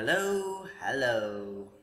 Hello, hello.